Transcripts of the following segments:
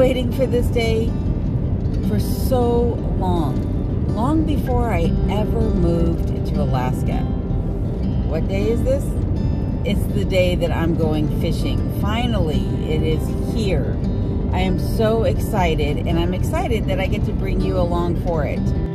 waiting for this day for so long. Long before I ever moved to Alaska. What day is this? It's the day that I'm going fishing. Finally, it is here. I am so excited, and I'm excited that I get to bring you along for it.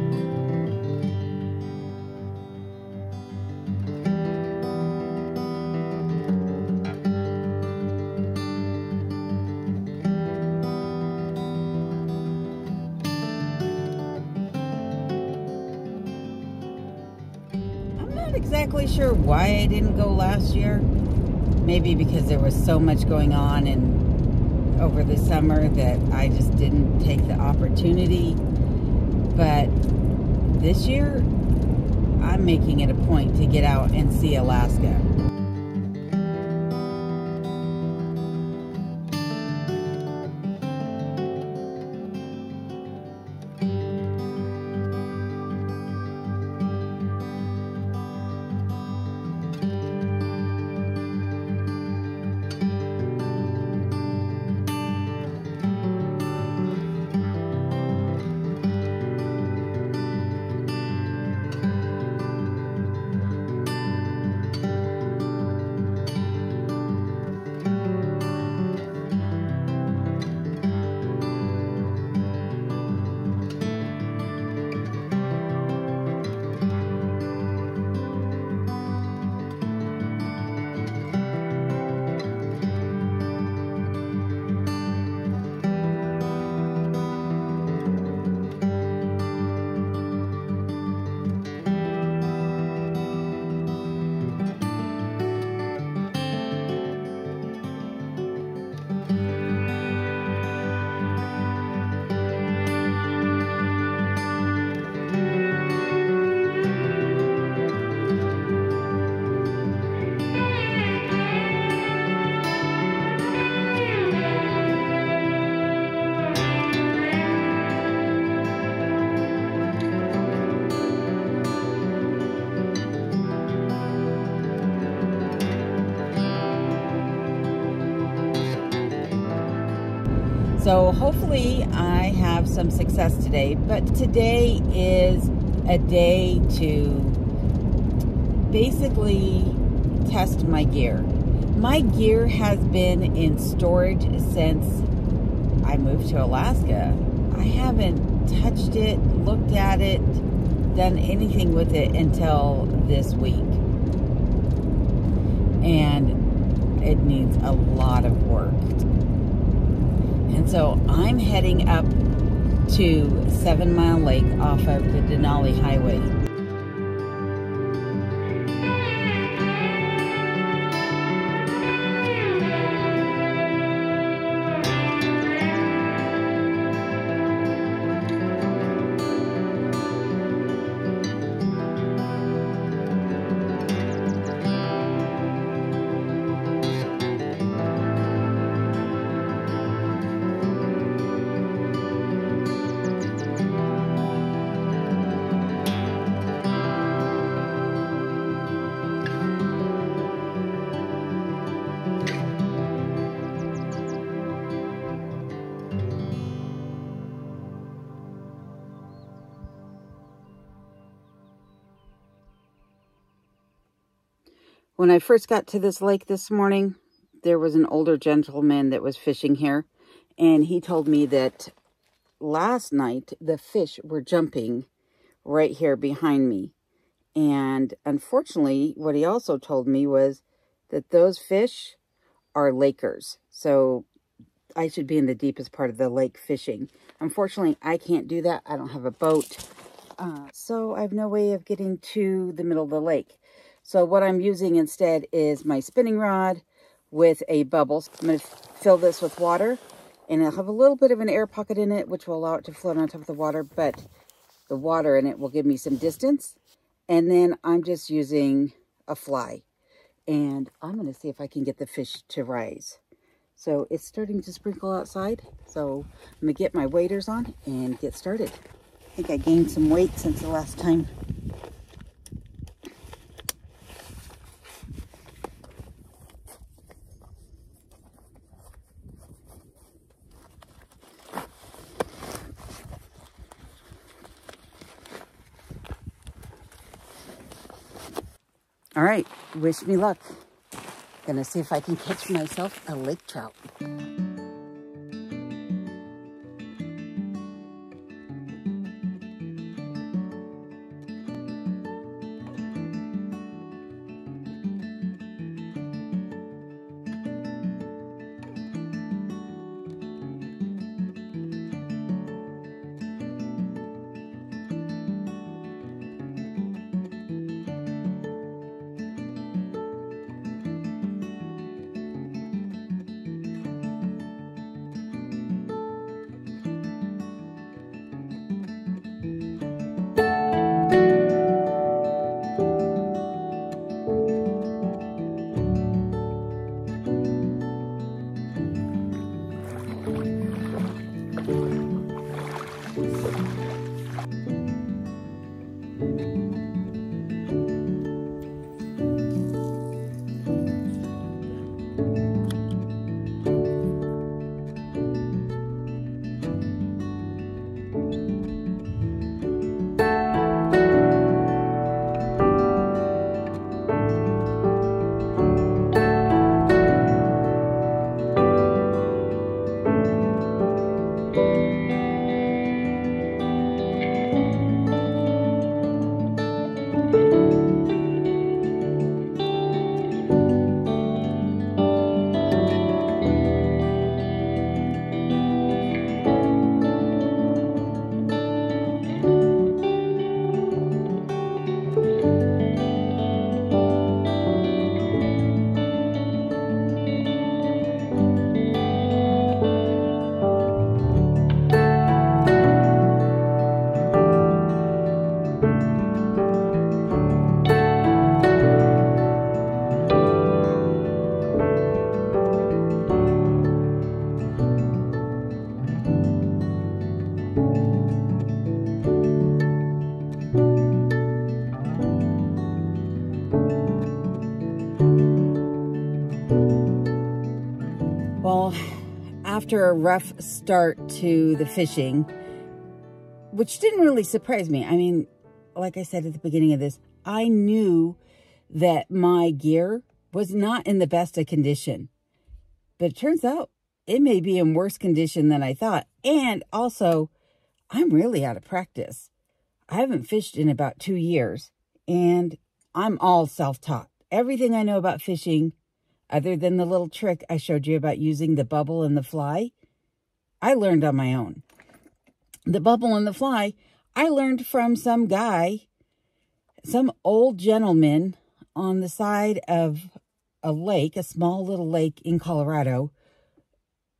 Exactly sure why I didn't go last year. Maybe because there was so much going on and over the summer that I just didn't take the opportunity. But this year, I'm making it a point to get out and see Alaska. Hopefully I have some success today. But today is a day to basically test my gear. My gear has been in storage since I moved to Alaska. I haven't touched it, looked at it, done anything with it until this week. And it needs a lot of work. And so I'm heading up to Seven Mile Lake off of the Denali Highway. When I first got to this lake this morning, there was an older gentleman that was fishing here, and he told me that last night the fish were jumping right here behind me. And unfortunately, what he also told me was that those fish are lakers. So I should be in the deepest part of the lake fishing. Unfortunately, I can't do that. I don't have a boat. Uh, so I have no way of getting to the middle of the lake. So what I'm using instead is my spinning rod with a bubble. I'm going to fill this with water and it'll have a little bit of an air pocket in it which will allow it to float on top of the water but the water in it will give me some distance and then I'm just using a fly and I'm going to see if I can get the fish to rise. So it's starting to sprinkle outside so I'm going to get my waders on and get started. I think I gained some weight since the last time All right, wish me luck. Gonna see if I can catch myself a lake trout. After a rough start to the fishing, which didn't really surprise me. I mean, like I said at the beginning of this, I knew that my gear was not in the best of condition. But it turns out it may be in worse condition than I thought. And also, I'm really out of practice. I haven't fished in about two years, and I'm all self-taught. Everything I know about fishing other than the little trick I showed you about using the bubble and the fly, I learned on my own. The bubble and the fly, I learned from some guy, some old gentleman on the side of a lake, a small little lake in Colorado.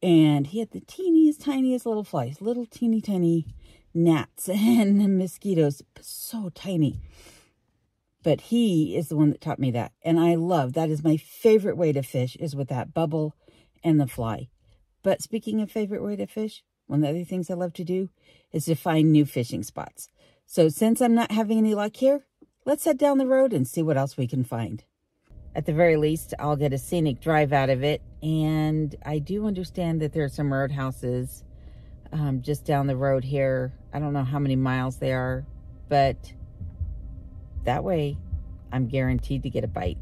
And he had the teeniest, tiniest little flies, little teeny tiny gnats and mosquitoes, so tiny. But he is the one that taught me that. And I love, that is my favorite way to fish is with that bubble and the fly. But speaking of favorite way to fish, one of the other things I love to do is to find new fishing spots. So since I'm not having any luck here, let's head down the road and see what else we can find. At the very least, I'll get a scenic drive out of it. And I do understand that there are some roadhouses um, just down the road here. I don't know how many miles they are, but that way, I'm guaranteed to get a bite.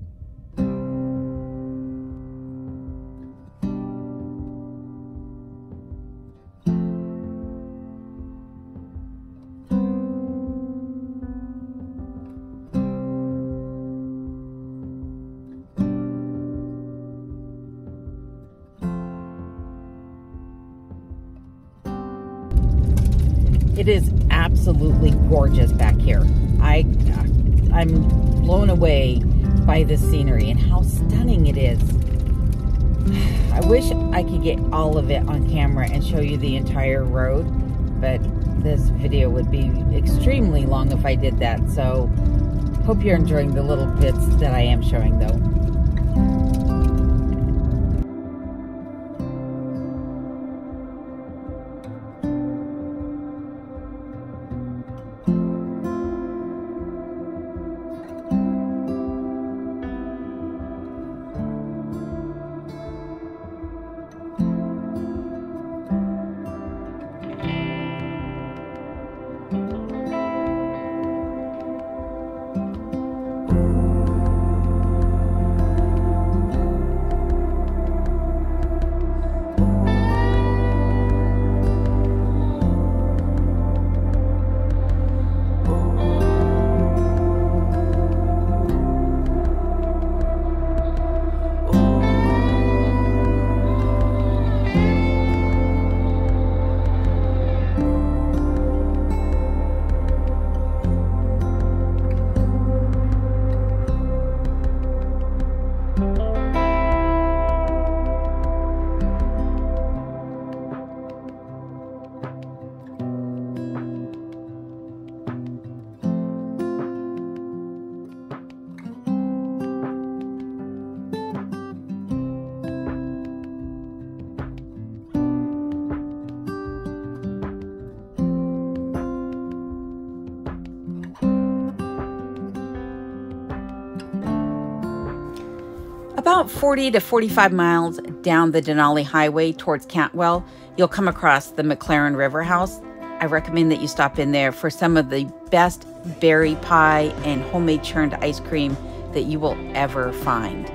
It is absolutely gorgeous back here. I I'm blown away by the scenery and how stunning it is. I wish I could get all of it on camera and show you the entire road, but this video would be extremely long if I did that. So hope you're enjoying the little bits that I am showing though. About 40 to 45 miles down the Denali Highway towards Cantwell, you'll come across the Maclaren River House. I recommend that you stop in there for some of the best berry pie and homemade churned ice cream that you will ever find.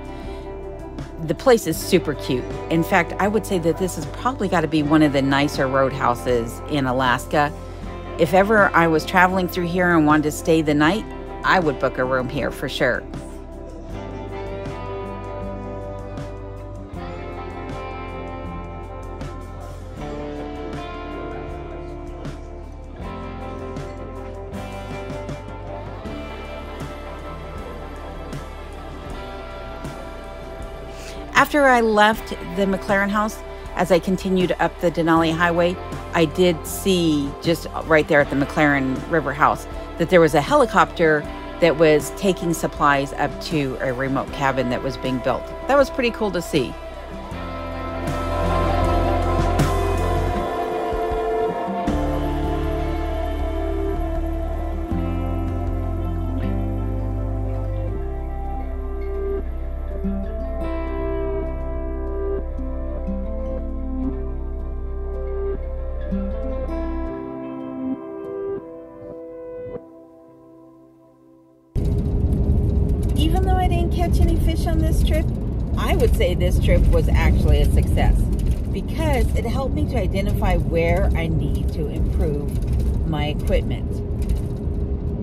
The place is super cute. In fact, I would say that this has probably got to be one of the nicer roadhouses in Alaska. If ever I was traveling through here and wanted to stay the night, I would book a room here for sure. After I left the Maclaren house, as I continued up the Denali Highway, I did see just right there at the Maclaren River House that there was a helicopter that was taking supplies up to a remote cabin that was being built. That was pretty cool to see. I would say this trip was actually a success because it helped me to identify where I need to improve my equipment.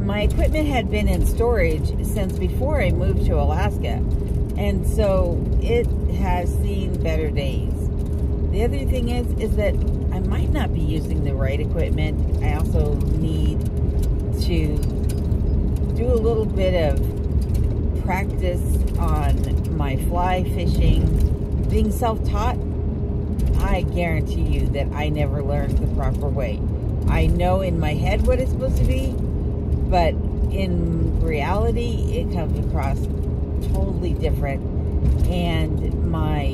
My equipment had been in storage since before I moved to Alaska, and so it has seen better days. The other thing is is that I might not be using the right equipment. I also need to do a little bit of practice on my fly fishing, being self-taught, I guarantee you that I never learned the proper way. I know in my head what it's supposed to be, but in reality, it comes across totally different. And my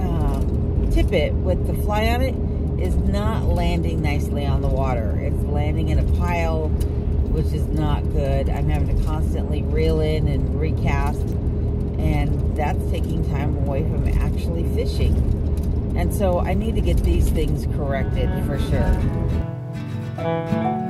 um, tippet with the fly on it is not landing nicely on the water. It's landing in a pile which is not good. I'm having to constantly reel in and recast, and that's taking time away from actually fishing. And so I need to get these things corrected for sure.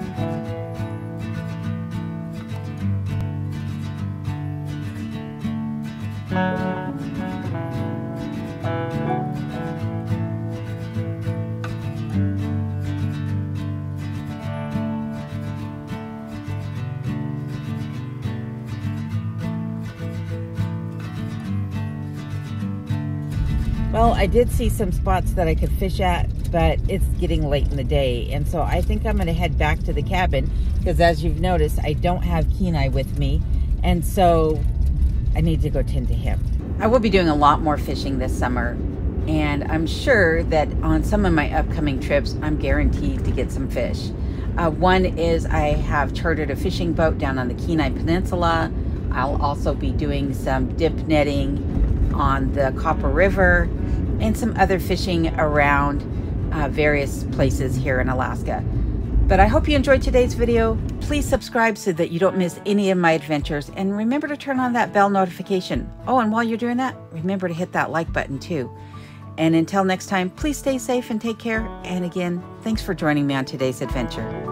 Well, I did see some spots that I could fish at, but it's getting late in the day. And so I think I'm going to head back to the cabin because as you've noticed, I don't have Kenai with me. And so I need to go tend to him. I will be doing a lot more fishing this summer. And I'm sure that on some of my upcoming trips, I'm guaranteed to get some fish. Uh, one is I have chartered a fishing boat down on the Kenai Peninsula. I'll also be doing some dip netting on the Copper River and some other fishing around uh, various places here in Alaska. But I hope you enjoyed today's video. Please subscribe so that you don't miss any of my adventures. And remember to turn on that bell notification. Oh, and while you're doing that, remember to hit that like button too. And until next time, please stay safe and take care. And again, thanks for joining me on today's adventure.